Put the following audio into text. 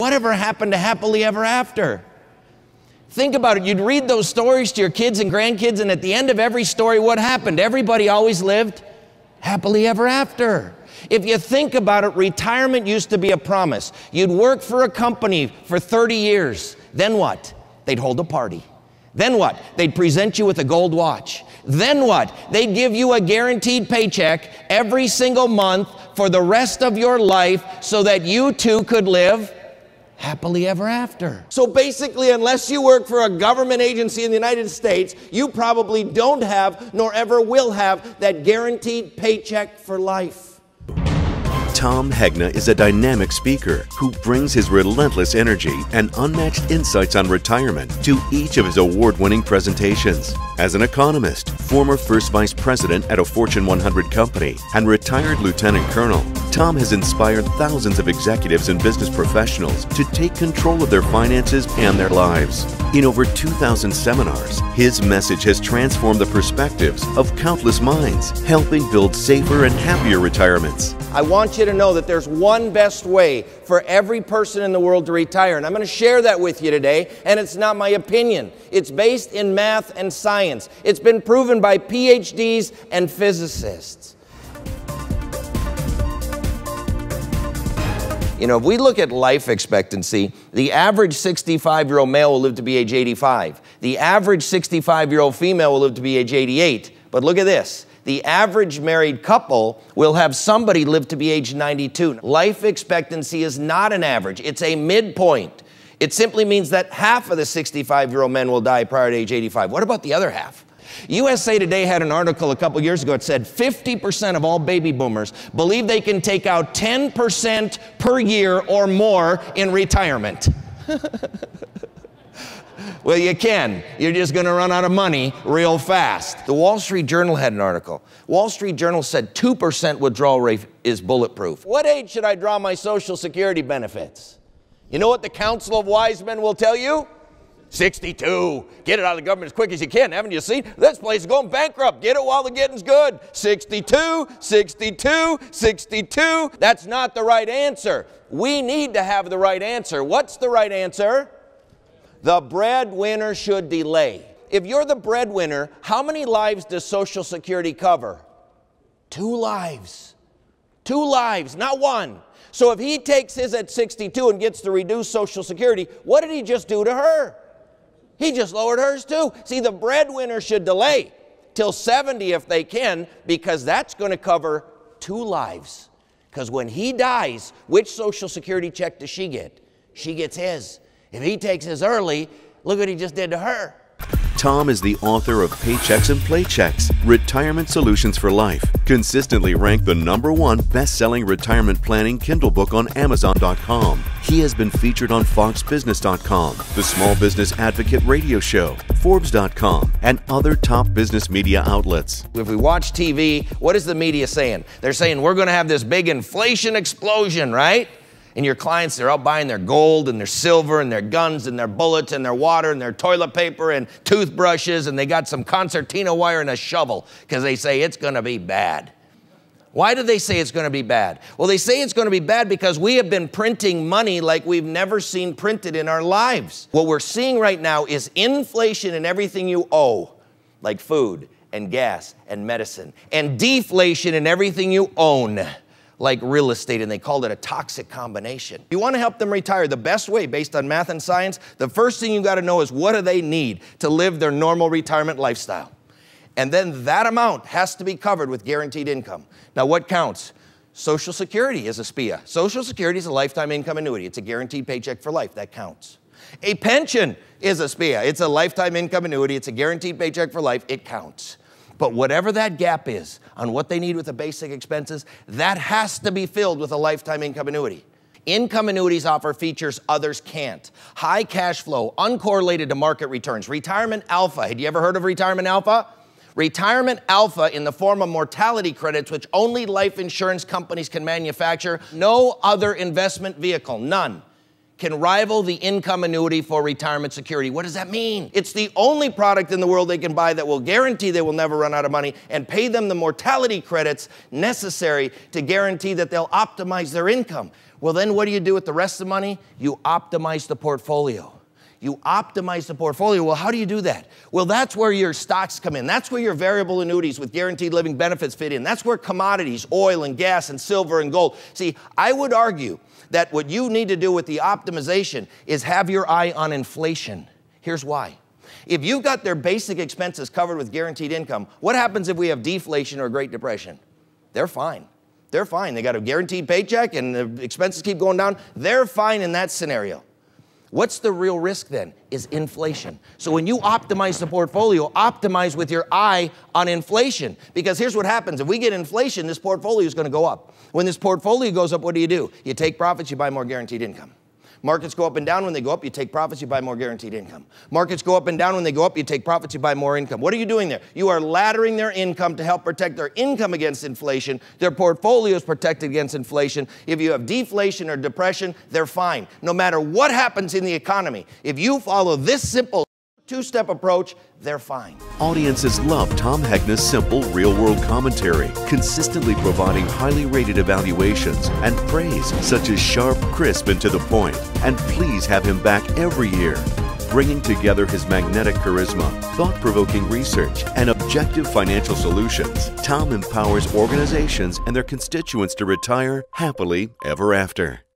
Whatever happened to happily ever after? Think about it. You'd read those stories to your kids and grandkids, and at the end of every story, what happened? Everybody always lived happily ever after. If you think about it, retirement used to be a promise. You'd work for a company for 30 years. Then what? They'd hold a party. Then what? They'd present you with a gold watch. Then what? They'd give you a guaranteed paycheck every single month for the rest of your life so that you too could live happily ever after. So basically, unless you work for a government agency in the United States, you probably don't have nor ever will have that guaranteed paycheck for life. Tom Hegna is a dynamic speaker who brings his relentless energy and unmatched insights on retirement to each of his award winning presentations. As an economist, former first vice president at a Fortune 100 company, and retired lieutenant colonel, Tom has inspired thousands of executives and business professionals to take control of their finances and their lives. In over 2,000 seminars, his message has transformed the perspectives of countless minds, helping build safer and happier retirements. I want you to know that there's one best way for every person in the world to retire. And I'm going to share that with you today. And it's not my opinion, it's based in math and science. It's been proven by PhDs and physicists. You know, if we look at life expectancy, the average 65 year old male will live to be age 85. The average 65 year old female will live to be age 88. But look at this the average married couple will have somebody live to be age 92. Life expectancy is not an average, it's a midpoint. It simply means that half of the 65 year old men will die prior to age 85. What about the other half? USA Today had an article a couple years ago. It said 50% of all baby boomers believe they can take out 10% per year or more in retirement. well, you can. You're just going to run out of money real fast. The Wall Street Journal had an article. Wall Street Journal said 2% withdrawal rate is bulletproof. What age should I draw my Social Security benefits? You know what the Council of Wise Men will tell you? 62. Get it out of the government as quick as you can. Haven't you seen? This place is going bankrupt. Get it while the getting's good. 62, 62, 62. That's not the right answer. We need to have the right answer. What's the right answer? The breadwinner should delay. If you're the breadwinner, how many lives does Social Security cover? Two lives. Two lives, not one. So if he takes his at 62 and gets the reduced Social Security, what did he just do to her? He just lowered hers too. See, the breadwinner should delay till 70 if they can, because that's going to cover two lives. Because when he dies, which Social Security check does she get? She gets his. If he takes his early, look what he just did to her. Tom is the author of Paychecks and Playchecks Retirement Solutions for Life, consistently ranked the number one best selling retirement planning Kindle book on Amazon.com. He has been featured on FoxBusiness.com, the Small Business Advocate Radio Show, Forbes.com, and other top business media outlets. If we watch TV, what is the media saying? They're saying we're going to have this big inflation explosion, right? And your clients, they're out buying their gold and their silver and their guns and their bullets and their water and their toilet paper and toothbrushes, and they got some concertina wire and a shovel because they say it's going to be bad. Why do they say it's going to be bad? Well, they say it's going to be bad because we have been printing money like we've never seen printed in our lives. What we're seeing right now is inflation in everything you owe, like food and gas and medicine, and deflation in everything you own like real estate, and they called it a toxic combination. You want to help them retire the best way based on math and science? The first thing you got to know is what do they need to live their normal retirement lifestyle? And then that amount has to be covered with guaranteed income. Now, what counts? Social Security is a SPIA. Social Security is a lifetime income annuity. It's a guaranteed paycheck for life. That counts. A pension is a SPIA. It's a lifetime income annuity. It's a guaranteed paycheck for life. It counts. But whatever that gap is on what they need with the basic expenses, that has to be filled with a lifetime income annuity. Income annuities offer features others can't. High cash flow, uncorrelated to market returns. Retirement alpha. Had you ever heard of retirement alpha? Retirement alpha in the form of mortality credits, which only life insurance companies can manufacture. No other investment vehicle, none, can rival the income annuity for retirement security. What does that mean? It's the only product in the world they can buy that will guarantee they will never run out of money and pay them the mortality credits necessary to guarantee that they'll optimize their income. Well, then what do you do with the rest of the money? You optimize the portfolio. You optimize the portfolio. Well, how do you do that? Well, that's where your stocks come in. That's where your variable annuities with guaranteed living benefits fit in. That's where commodities, oil and gas and silver and gold. See, I would argue that what you need to do with the optimization is have your eye on inflation. Here's why. If you've got their basic expenses covered with guaranteed income, what happens if we have deflation or Great Depression? They're fine. They're fine. They got a guaranteed paycheck and the expenses keep going down. They're fine in that scenario. What's the real risk then? Is inflation. So when you optimize the portfolio, optimize with your eye on inflation. Because here's what happens if we get inflation, this portfolio is going to go up. When this portfolio goes up, what do you do? You take profits, you buy more guaranteed income. Markets go up and down. When they go up, you take profits, you buy more guaranteed income. Markets go up and down. When they go up, you take profits, you buy more income. What are you doing there? You are laddering their income to help protect their income against inflation. Their portfolio is protected against inflation. If you have deflation or depression, they're fine. No matter what happens in the economy, if you follow this simple two step approach, they're fine. Audiences love Tom Hegna's simple real world commentary, consistently providing highly rated evaluations and praise such as sharp, crisp, and to the point. And please have him back every year. Bringing together his magnetic charisma, thought provoking research, and objective financial solutions, Tom empowers organizations and their constituents to retire happily ever after.